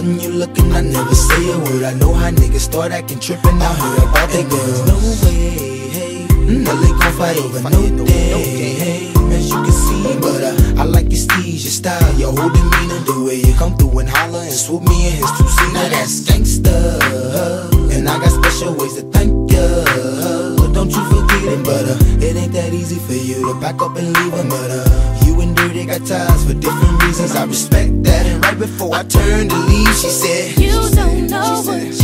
starting, you looking, I never say a word. I know how niggas start acting trippin', I heard about that girl. No way, hey, mm, well they gon' fight over no day, hey As you can see, but uh, I like your steez, your style, your whole demeanor The way you come through and holler and swoop me in his two-seater Now that's gangsta, and I got special ways to thank ya. But Don't you forget it, but uh, it ain't that easy for you to back up and leave a murder got ties for different reasons. I respect that, and right before I turned to leave, she said, You don't know what